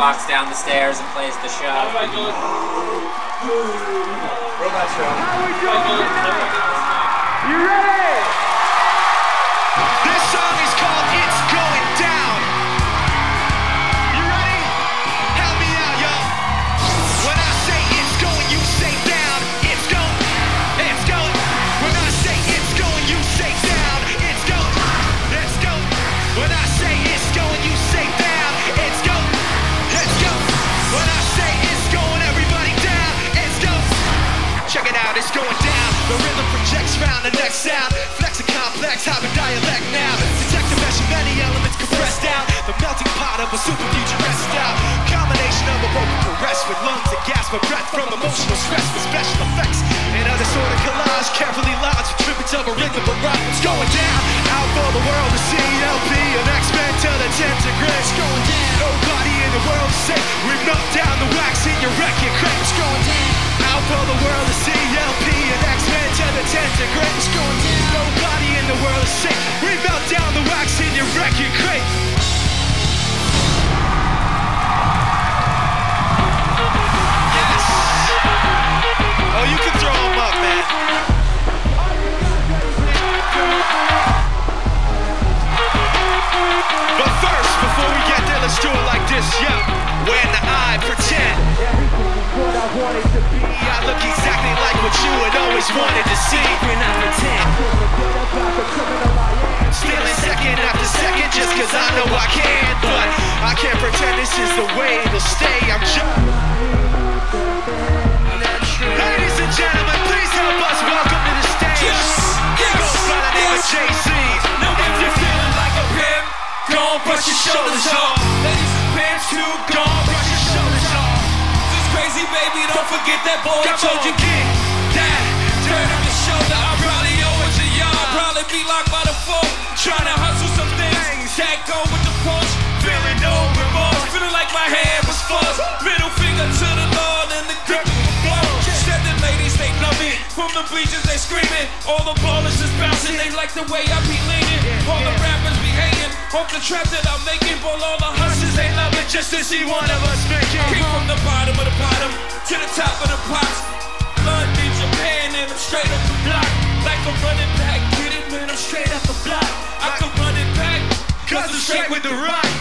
walks down the stairs and plays the show. Robot show. You ready? The sound. Flex a complex, hybrid dialect now. Detect the measure, many elements compressed down. The melting pot of a super futurist style. Combination of a vocal caress with lungs and gasp of breath from emotional stress with special effects. And other sort of collage, carefully lodged with tributes of a rhythm of rock. It's going down. Out for the world to see. LP and X-Men to the centigrade. It's going down. Nobody in the world is safe. We melt down the wax the centigrade. Going down. Nobody in the world is safe. We melt down the wax in your record crate. Yes. Oh, you can throw up, man. But first, before we get there, let's do it like this, yeah. When I pretend Everything is What I wanted to be. I look exactly like what you had always wanted to see. Know I can. But I can't pretend this is the way it'll stay. I'm just. Ladies and gentlemen, please help us welcome to the stage. He goes by the name of Jay-Z. Now if you're feeling like a pimp, go on, brush your shoulders off. Ladies and pimps too, go on, brush your shoulders off. This crazy baby, don't forget that boy I told you get that dirt on your shoulder. I probably owe it to y'all. Probably be locked by the phone, trying to hustle the bleachers they screaming. All the ballers is bouncing. They like the way I be leaning. All the rappers be hating. Hope the trap that I'm making. But all the hustlers they love it just to see one of us make it. Came from the bottom of the bottom to the top of the pops. London, Japan, and I'm straight up the block. Like a running back, get it, man. I'm straight up the block. I can run it back. Cause I'm straight with the rock.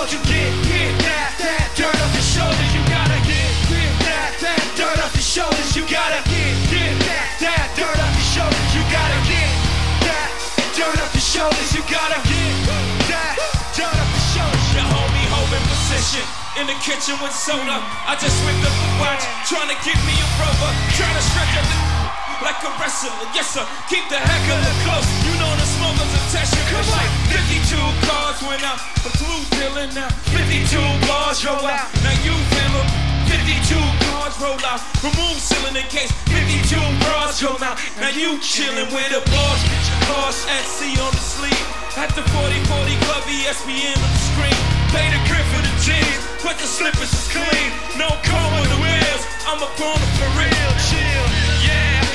Told you get, get that, that dirt off your shoulders. You gotta get, get that, that dirt off your shoulders. You gotta get, get that, that dirt off your shoulders. You gotta get that dirt off your shoulders. You gotta get that dirt off your shoulders. Your homie holding position in the kitchen with soda. I just whipped up a watch, trying to get me a rubber, trying to stretch up the like a wrestler. Yes sir, keep the heck of the close. You know the smokers attention. Come on, 52 cars went out, but blue dealing now. 52 bars roll out, now you feel 'em. 52 cars roll out, remove ceiling in case 52 bras come out. Now you chillin' with the boss, boss at sea on the sleeve. At the 4040 Club, ESPN on the screen. Pay the grip for the jeans, but the slippers is clean. No comb on the wheels, I'm a grown for real. chill. Yeah,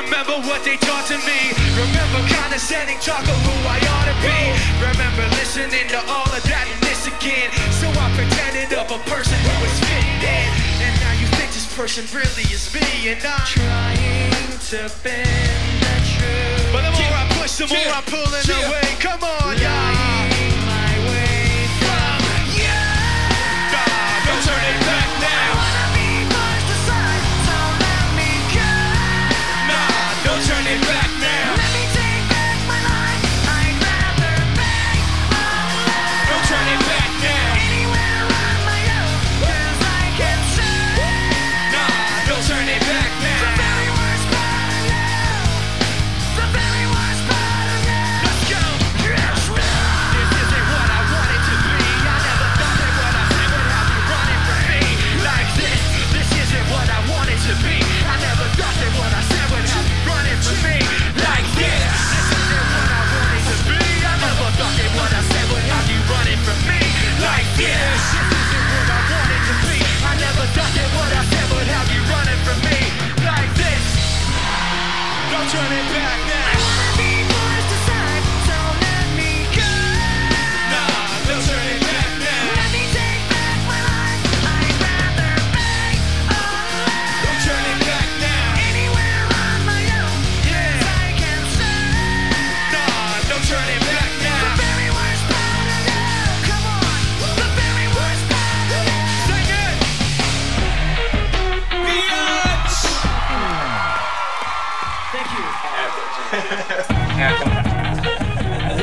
remember what they taught to me. Remember condescending talk of who I ought to be. Remember listening to all of that and this again. So I pretended of a person who was fitting in. And now you think this person really is me, and I'm trying to bend the truth. But the more I push, the more Yeah. I'm pulling Yeah. away. Come on, y'all.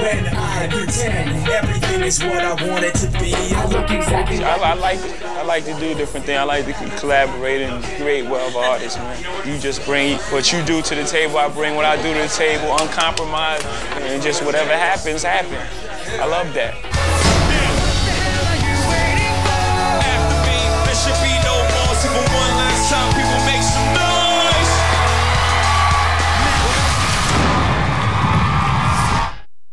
when I pretend everything is what I want it to be, I look exactly. I, I like it. I like to do different things. I like to collaborate and create with other artists, man. You just bring what you do to the table. I bring what I do to the table, uncompromised, and just whatever happens, happens. I love that.